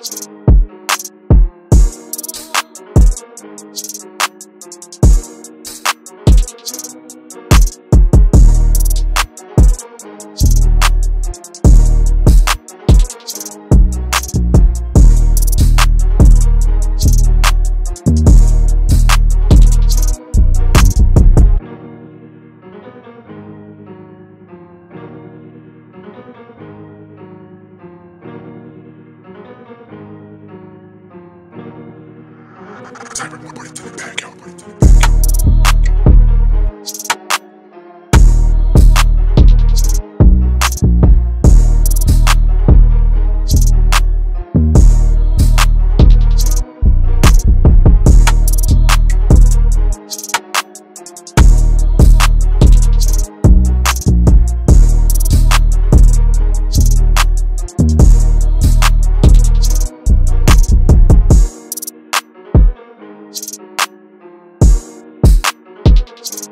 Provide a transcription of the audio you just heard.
Thank Cyberboard to the back. Thank